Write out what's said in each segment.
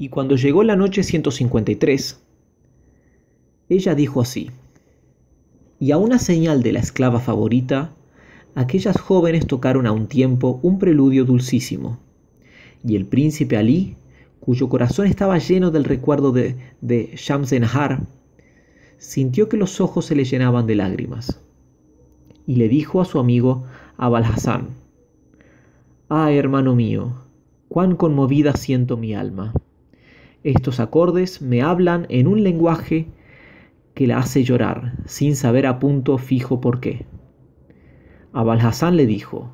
Y cuando llegó la noche 153, ella dijo así, y a una señal de la esclava favorita, aquellas jóvenes tocaron a un tiempo un preludio dulcísimo, y el príncipe Ali, cuyo corazón estaba lleno del recuerdo de, de Shamsenahar, sintió que los ojos se le llenaban de lágrimas, y le dijo a su amigo Abal Hassan, Ah, hermano mío, cuán conmovida siento mi alma. Estos acordes me hablan en un lenguaje que la hace llorar, sin saber a punto fijo por qué. Abal Hassan le dijo,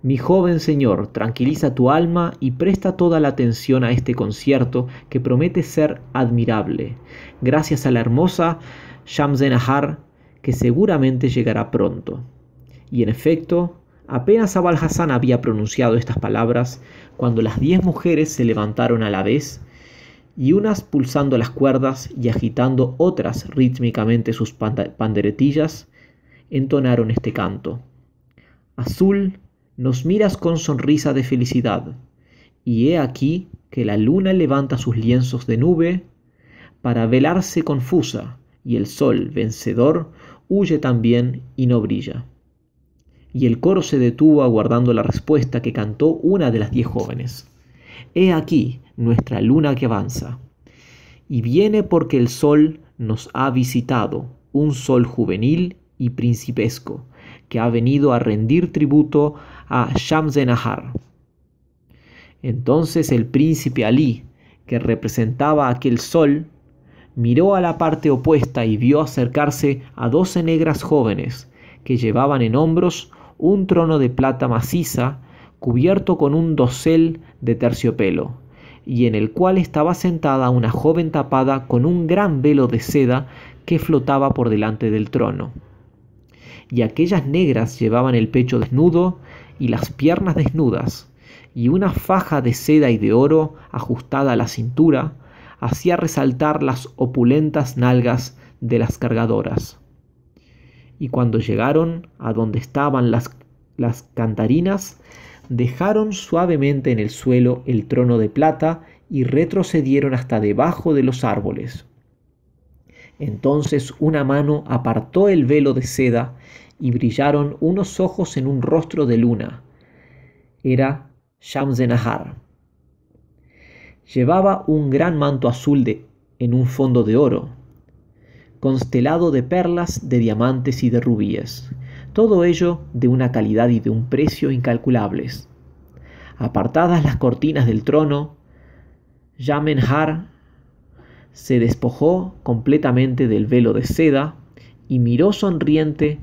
Mi joven señor, tranquiliza tu alma y presta toda la atención a este concierto que promete ser admirable, gracias a la hermosa Shamsenahar que seguramente llegará pronto. Y en efecto, apenas Abal Hassan había pronunciado estas palabras, cuando las diez mujeres se levantaron a la vez y unas pulsando las cuerdas y agitando otras rítmicamente sus panderetillas, entonaron este canto. Azul, nos miras con sonrisa de felicidad, y he aquí que la luna levanta sus lienzos de nube para velarse confusa, y el sol, vencedor, huye también y no brilla. Y el coro se detuvo aguardando la respuesta que cantó una de las diez jóvenes. He aquí, nuestra luna que avanza. Y viene porque el sol nos ha visitado, un sol juvenil y principesco, que ha venido a rendir tributo a Shamsenahar. Entonces el príncipe Ali, que representaba aquel sol, miró a la parte opuesta y vio acercarse a doce negras jóvenes que llevaban en hombros un trono de plata maciza cubierto con un dosel de terciopelo y en el cual estaba sentada una joven tapada con un gran velo de seda que flotaba por delante del trono. Y aquellas negras llevaban el pecho desnudo y las piernas desnudas, y una faja de seda y de oro ajustada a la cintura hacía resaltar las opulentas nalgas de las cargadoras. Y cuando llegaron a donde estaban las, las cantarinas, dejaron suavemente en el suelo el trono de plata y retrocedieron hasta debajo de los árboles. Entonces una mano apartó el velo de seda y brillaron unos ojos en un rostro de luna. Era Shamsenahar. Llevaba un gran manto azul de, en un fondo de oro, constelado de perlas, de diamantes y de rubíes todo ello de una calidad y de un precio incalculables. Apartadas las cortinas del trono, Yamenhar se despojó completamente del velo de seda y miró sonriente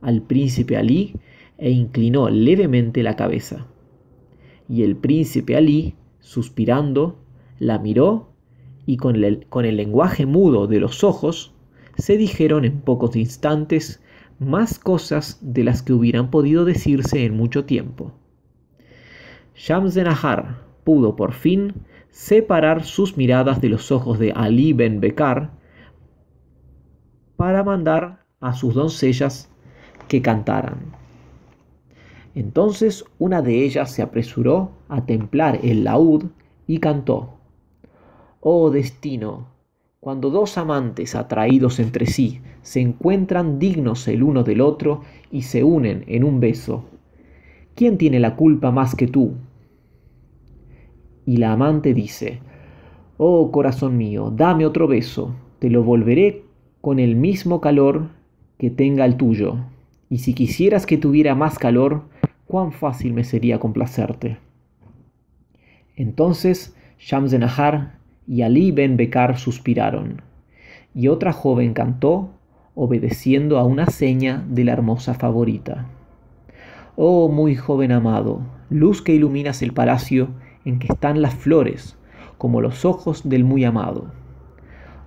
al príncipe Alí e inclinó levemente la cabeza. Y el príncipe Alí, suspirando, la miró y con el, con el lenguaje mudo de los ojos se dijeron en pocos instantes más cosas de las que hubieran podido decirse en mucho tiempo. Shamsenahar pudo por fin separar sus miradas de los ojos de Ali ben Bekar para mandar a sus doncellas que cantaran. Entonces una de ellas se apresuró a templar el laúd y cantó, Oh destino, cuando dos amantes atraídos entre sí se encuentran dignos el uno del otro y se unen en un beso, ¿quién tiene la culpa más que tú? Y la amante dice, Oh corazón mío, dame otro beso, te lo volveré con el mismo calor que tenga el tuyo, y si quisieras que tuviera más calor, cuán fácil me sería complacerte. Entonces Shamsenahar y Ali ben Bekar suspiraron, y otra joven cantó, obedeciendo a una seña de la hermosa favorita. Oh muy joven amado, luz que iluminas el palacio en que están las flores, como los ojos del muy amado.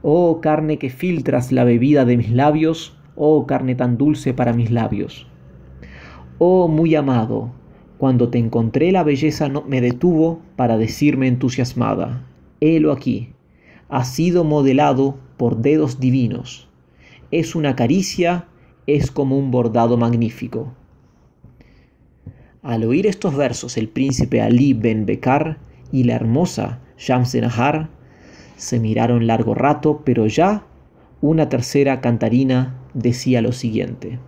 Oh carne que filtras la bebida de mis labios, oh carne tan dulce para mis labios. Oh muy amado, cuando te encontré la belleza no me detuvo para decirme entusiasmada, helo aquí, ha sido modelado por dedos divinos. Es una caricia, es como un bordado magnífico. Al oír estos versos, el príncipe Ali ben Bekar y la hermosa Shamsenahar Se miraron largo rato, pero ya una tercera cantarina decía lo siguiente.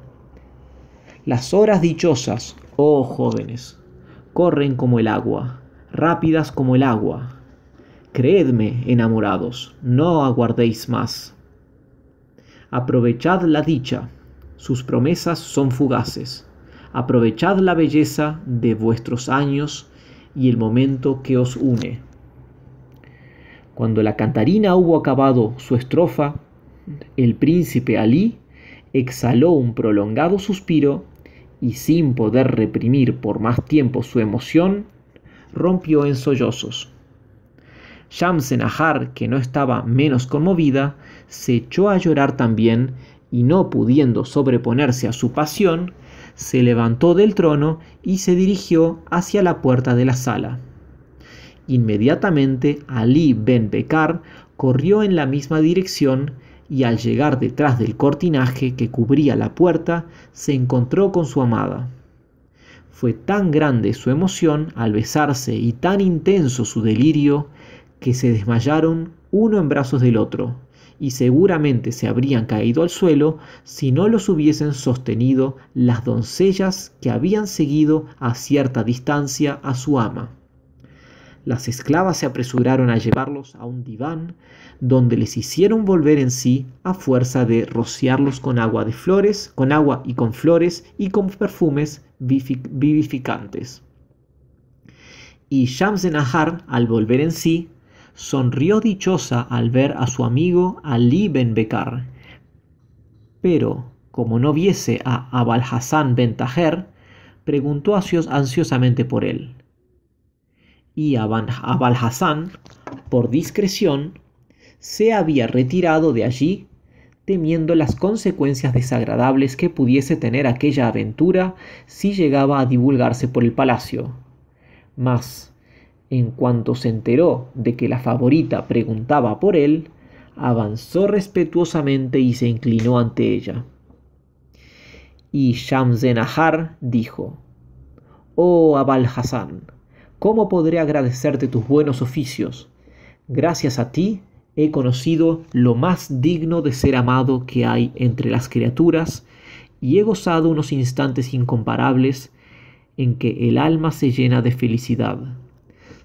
Las horas dichosas, oh jóvenes, corren como el agua, rápidas como el agua. Creedme, enamorados, no aguardéis más. Aprovechad la dicha, sus promesas son fugaces. Aprovechad la belleza de vuestros años y el momento que os une. Cuando la cantarina hubo acabado su estrofa, el príncipe Alí exhaló un prolongado suspiro y sin poder reprimir por más tiempo su emoción, rompió en sollozos. Shamsenahar, que no estaba menos conmovida, se echó a llorar también y no pudiendo sobreponerse a su pasión, se levantó del trono y se dirigió hacia la puerta de la sala. Inmediatamente Ali ben Bekar corrió en la misma dirección y al llegar detrás del cortinaje que cubría la puerta, se encontró con su amada. Fue tan grande su emoción al besarse y tan intenso su delirio que se desmayaron uno en brazos del otro, y seguramente se habrían caído al suelo si no los hubiesen sostenido las doncellas que habían seguido a cierta distancia a su ama. Las esclavas se apresuraron a llevarlos a un diván, donde les hicieron volver en sí a fuerza de rociarlos con agua de flores, con agua y con flores y con perfumes vivificantes. Y Shamsenahar, al volver en sí, sonrió dichosa al ver a su amigo Ali ben Bekar. Pero, como no viese a Abal Hassan ben Taher, preguntó ansiosamente por él y Abal Hassan, por discreción, se había retirado de allí temiendo las consecuencias desagradables que pudiese tener aquella aventura si llegaba a divulgarse por el palacio. Mas, en cuanto se enteró de que la favorita preguntaba por él, avanzó respetuosamente y se inclinó ante ella. Y Shamsenahar dijo, Oh Abal Hassan, ¿Cómo podré agradecerte tus buenos oficios? Gracias a ti he conocido lo más digno de ser amado que hay entre las criaturas y he gozado unos instantes incomparables en que el alma se llena de felicidad.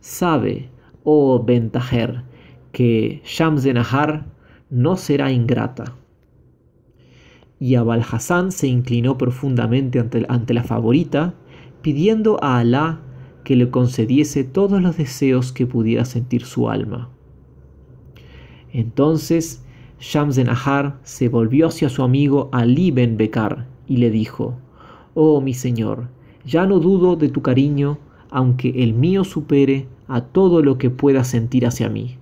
Sabe, oh Bentajer, que Shamsenahar no será ingrata. Y Abal Hassan se inclinó profundamente ante, la favorita, pidiendo a Alá que le concediese todos los deseos que pudiera sentir su alma. Entonces Shamsenahar se volvió hacia su amigo Ali ben Bekar y le dijo, Oh mi señor, ya no dudo de tu cariño, aunque el mío supere a todo lo que pueda sentir hacia mí.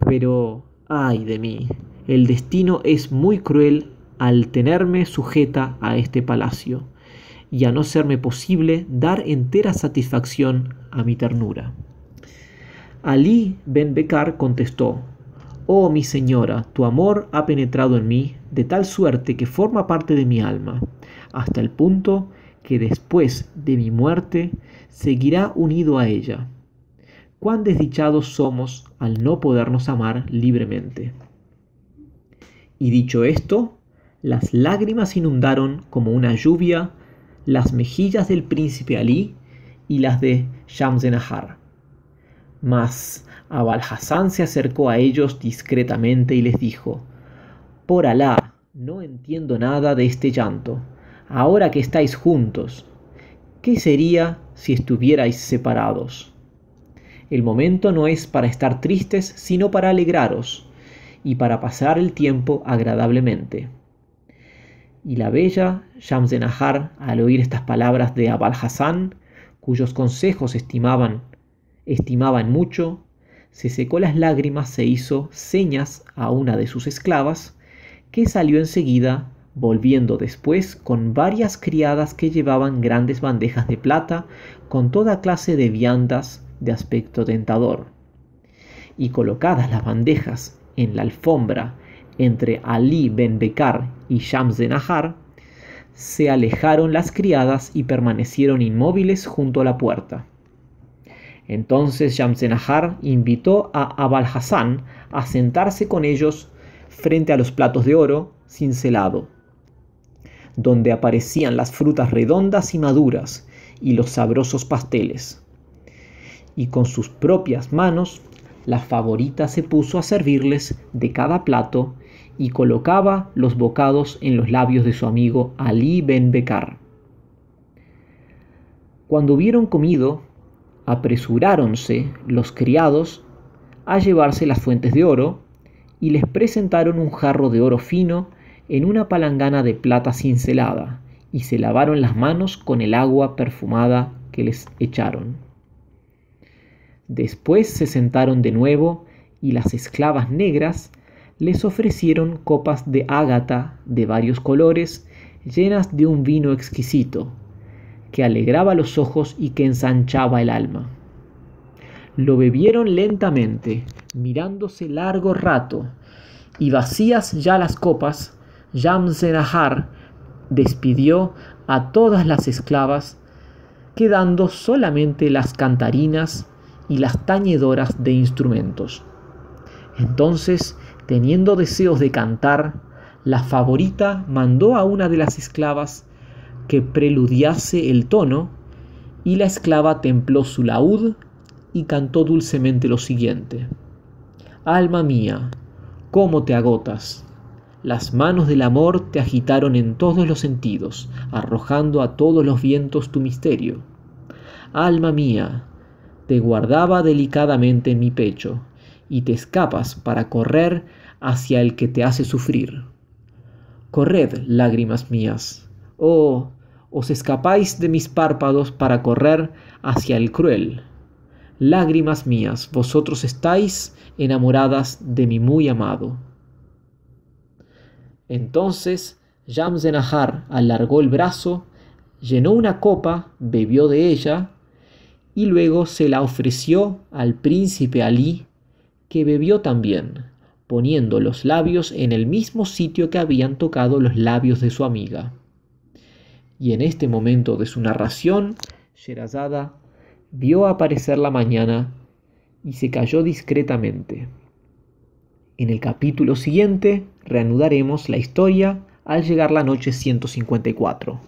Pero, ay de mí, el destino es muy cruel al tenerme sujeta a este palacio y a no serme posible dar entera satisfacción a mi ternura. Ali ben Bekar contestó, Oh mi señora, tu amor ha penetrado en mí de tal suerte que forma parte de mi alma, hasta el punto que después de mi muerte seguirá unido a ella. Cuán desdichados somos al no podernos amar libremente. Y dicho esto, las lágrimas inundaron como una lluvia las mejillas del príncipe Ali y las de Shamsenahar. Mas Abal Hassan se acercó a ellos discretamente y les dijo, Por Alá, no entiendo nada de este llanto, ahora que estáis juntos. ¿Qué sería si estuvierais separados? El momento no es para estar tristes, sino para alegraros y para pasar el tiempo agradablemente. Y la bella Shamsenahar, al oír estas palabras de Abal Hassan, cuyos consejos estimaban, estimaban mucho, se secó las lágrimas, se hizo señas a una de sus esclavas, que salió enseguida, volviendo después con varias criadas que llevaban grandes bandejas de plata con toda clase de viandas de aspecto tentador. Y colocadas las bandejas en la alfombra entre Ali ben Bekar y Shamsenahar, se alejaron las criadas y permanecieron inmóviles junto a la puerta. Entonces Shamsenahar invitó a Abal Hassan a sentarse con ellos frente a los platos de oro cincelado, donde aparecían las frutas redondas y maduras y los sabrosos pasteles. Y con sus propias manos, la favorita se puso a servirles de cada plato y colocaba los bocados en los labios de su amigo Ali ben Bekar. Cuando hubieron comido, apresuráronse los criados a llevarse las fuentes de oro y les presentaron un jarro de oro fino en una palangana de plata cincelada y se lavaron las manos con el agua perfumada que les echaron. Después se sentaron de nuevo y las esclavas negras les ofrecieron copas de ágata de varios colores llenas de un vino exquisito, que alegraba los ojos y que ensanchaba el alma. Lo bebieron lentamente, mirándose largo rato, y vacías ya las copas, Yamzenahar despidió a todas las esclavas, quedando solamente las cantarinas y las tañedoras de instrumentos. Entonces, teniendo deseos de cantar, la favorita mandó a una de las esclavas que preludiase el tono, y la esclava templó su laúd y cantó dulcemente lo siguiente. Alma mía, ¿cómo te agotas? Las manos del amor te agitaron en todos los sentidos, arrojando a todos los vientos tu misterio. Alma mía, te guardaba delicadamente en mi pecho, y te escapas para correr hacia el que te hace sufrir. Corred, lágrimas mías, oh, os escapáis de mis párpados para correr hacia el cruel. Lágrimas mías, vosotros estáis enamoradas de mi muy amado. Entonces Yamzenahar alargó el brazo, llenó una copa, bebió de ella, y luego se la ofreció al príncipe Alí, que bebió también, poniendo los labios en el mismo sitio que habían tocado los labios de su amiga. Y en este momento de su narración, Sherazada vio aparecer la mañana y se cayó discretamente. En el capítulo siguiente reanudaremos la historia al llegar la noche 154.